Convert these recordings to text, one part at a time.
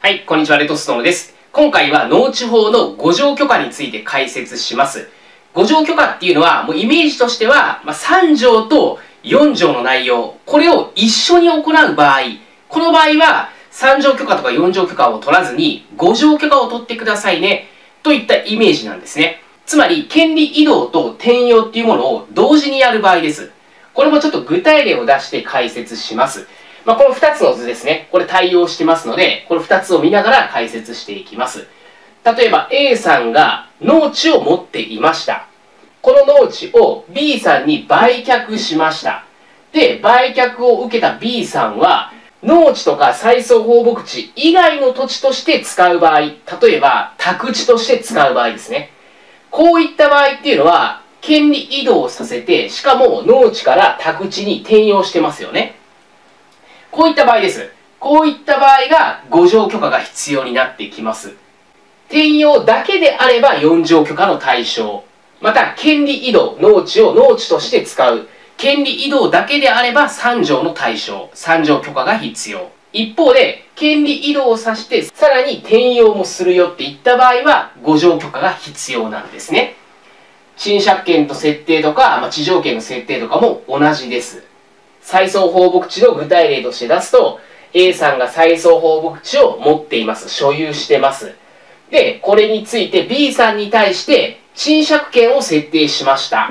はい、こんにちは、レトストノです。今回は農地法の5条許可について解説します。5条許可っていうのは、もうイメージとしては、まあ、3条と4条の内容、これを一緒に行う場合、この場合は3条許可とか4条許可を取らずに5条許可を取ってくださいね、といったイメージなんですね。つまり、権利移動と転用っていうものを同時にやる場合です。これもちょっと具体例を出して解説します。まあ、この2つの図ですね。これ対応してますので、この2つを見ながら解説していきます。例えば A さんが農地を持っていました。この農地を B さんに売却しました。で、売却を受けた B さんは、農地とか再送放牧地以外の土地として使う場合、例えば宅地として使う場合ですね。こういった場合っていうのは、権利移動させて、しかも農地から宅地に転用してますよね。こういった場合です。こういった場合が5条許可が必要になってきます。転用だけであれば4条許可の対象。また、権利移動、農地を農地として使う。権利移動だけであれば3条の対象。3条許可が必要。一方で、権利移動をさして、さらに転用もするよっていった場合は、5条許可が必要なんですね。賃借権と設定とか、まあ、地上権の設定とかも同じです。再送放牧地の具体例として出すと、A さんが再送放牧地を持っています。所有してます。で、これについて B さんに対して賃借権を設定しました。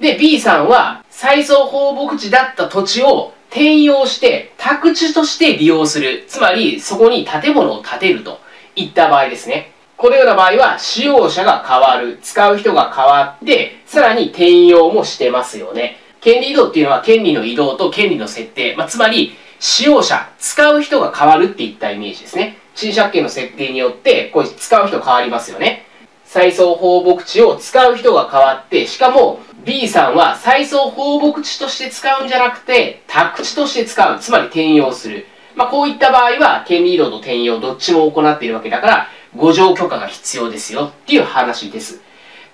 で、B さんは再送放牧地だった土地を転用して宅地として利用する。つまり、そこに建物を建てるといった場合ですね。このような場合は、使用者が変わる。使う人が変わって、さらに転用もしてますよね。権利移動っていうのは権利の移動と権利の設定、まあ、つまり使用者、使う人が変わるっていったイメージですね。賃借権の設定によって、これ使う人変わりますよね。再送放牧地を使う人が変わって、しかも B さんは再送放牧地として使うんじゃなくて、宅地として使う。つまり転用する。まあ、こういった場合は、権利移動と転用どっちも行っているわけだから、五条許可が必要ですよっていう話です。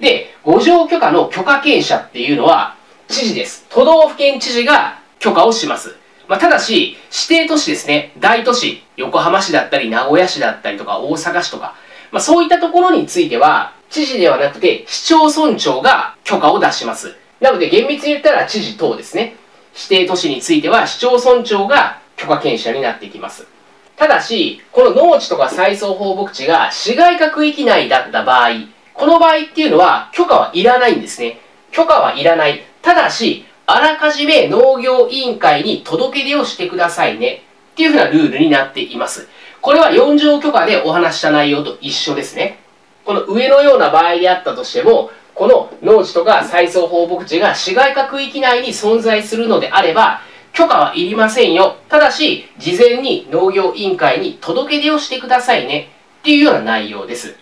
で、五条許可の許可権者っていうのは、知事です。都道府県知事が許可をします。まあ、ただし、指定都市ですね、大都市、横浜市だったり、名古屋市だったりとか、大阪市とか、まあ、そういったところについては、知事ではなくて、市町村長が許可を出します。なので、厳密に言ったら知事等ですね。指定都市については、市町村長が許可権者になってきます。ただし、この農地とか再送放牧地が市街化区域内だった場合、この場合っていうのは許可はいらないんですね。許可はいらない。ただし、あらかじめ農業委員会に届け出をしてくださいね。っていうふうなルールになっています。これは4条許可でお話した内容と一緒ですね。この上のような場合であったとしても、この農地とか再送放牧地が市街化区域内に存在するのであれば、許可はいりませんよ。ただし、事前に農業委員会に届け出をしてくださいね。っていうような内容です。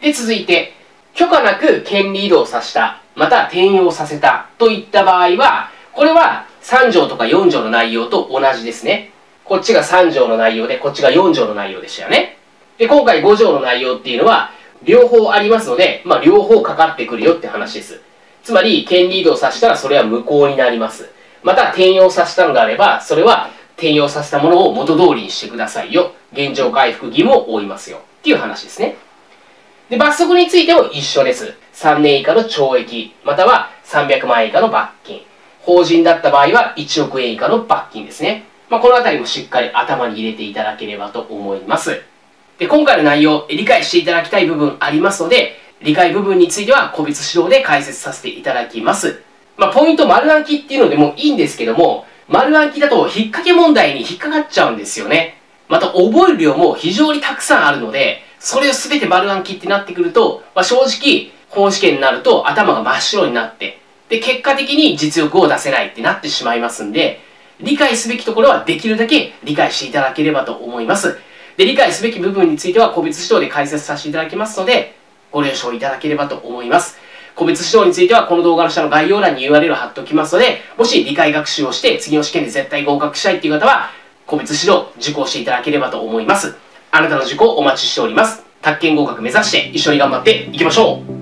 で、続いて、許可なく権利移動させた。また転用させたといった場合は、これは3条とか4条の内容と同じですね。こっちが3条の内容で、こっちが4条の内容でしたよね。で、今回5条の内容っていうのは、両方ありますので、まあ、両方かかってくるよって話です。つまり、権利移動させたらそれは無効になります。また、転用させたのであれば、それは転用させたものを元通りにしてくださいよ。現状回復義務を負いますよ。っていう話ですね。で、罰則についても一緒です。3年以下の懲役、または300万円以下の罰金。法人だった場合は1億円以下の罰金ですね。まあ、このあたりもしっかり頭に入れていただければと思います。で、今回の内容、理解していただきたい部分ありますので、理解部分については個別指導で解説させていただきます。まあ、ポイント丸暗記っていうのでもいいんですけども、丸暗記だと引っ掛け問題に引っかかっちゃうんですよね。また覚える量も非常にたくさんあるので、それを全て丸暗記ってなってくると、まあ、正直、本試験になると頭が真っ白になって、で、結果的に実力を出せないってなってしまいますんで、理解すべきところはできるだけ理解していただければと思います。で、理解すべき部分については個別指導で解説させていただきますので、ご了承いただければと思います。個別指導についてはこの動画の下の概要欄に URL を貼っておきますので、もし理解学習をして次の試験で絶対合格したいっていう方は、個別指導受講していただければと思います。あなたの事故をお待ちしております。宅建合格目指して一緒に頑張っていきましょう